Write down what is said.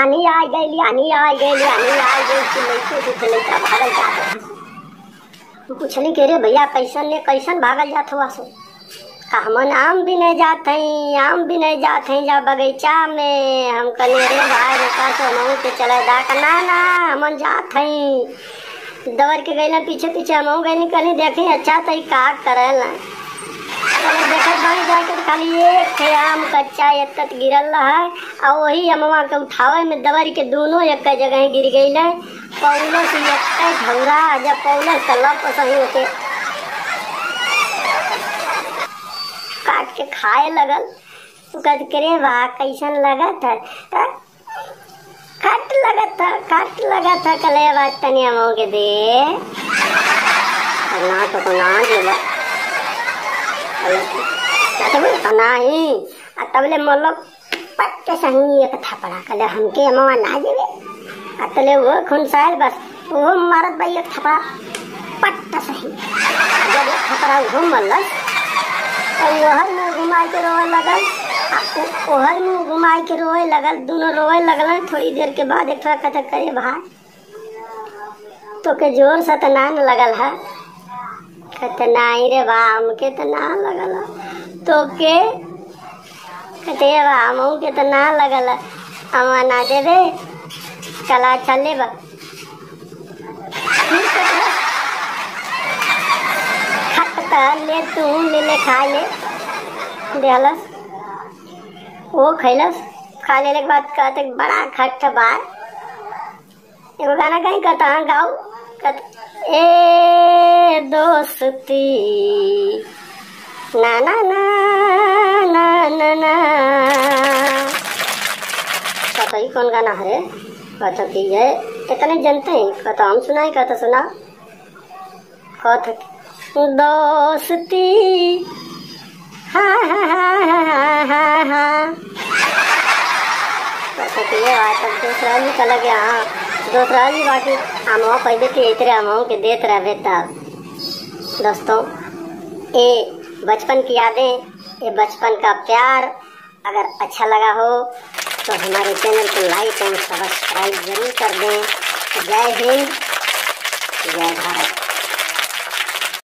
आनी आ गई आनी आ गई आनी आ गई चिल्लैते चिल्लैता भागल जात हम पूछली के रे भैया, कैसन ले, कैसन भागल जात हुआ सो हमन आम भी नहीं जात हई आम भी नहीं जात हई जा बगीचा में, हम कहले रे भाई, रुका तो हम के चले दा ना ना, हमन जात हई दवर के गइला पीछे पीछे हम गइली कहली देखे अच्छा तई का करेला चलो देखत बानी जाके तो खाली एक थे आम कच्चा एक गिरल रहा और वही अमवा के उठावे में दवर के दोनों एक जगह गिर गई पौलो से एक झौरा जब पौलो तलब सही होके काट के खाए लगल तो कहते करे वाह, कैसन लगत है, त? खट लगत था खट लगत था कले बात तनी अमो के दे। ना तो को ना हमके ना तले वो बस, वो मारत भाई सही। जब मल्लस तो मुँह के लगल। मुँह के लगल, दोनों लगल थोड़ी देर के बाद एक करे भाई। तो के ज़ोर से तो ना लगल है। कहते, नहीं रे बा, हमके तो ना लगल है। तो के कहते बा हमहू के तो ना लगल है। अमा ना देवे, कला चले बा ले तू ले ले खा ले देहलस, वो खैलस खा लेने के बाद कहते बड़ा खट बा एगो गाना कहीं कहता गाओ कहता, ए दोस्ती, ना ना ना ना ना ना कहता ही कौन गाना है? कहता कि ये इतने जनते हैं। कहता हम सुनाए कहता सुना। कहता दोस्ती। हाँ हाँ हाँ हाँ हाँ बात दूसरा कल गया। हाँ दूसरा बाकी। अमो पहले के इतरे अमो के देत रहे दोस्तों, ये बचपन की यादें ये बचपन का प्यार अगर अच्छा लगा हो तो हमारे चैनल को लाइक एंड सब्सक्राइब ज़रूर कर दें। जय हिंद, जय भारत।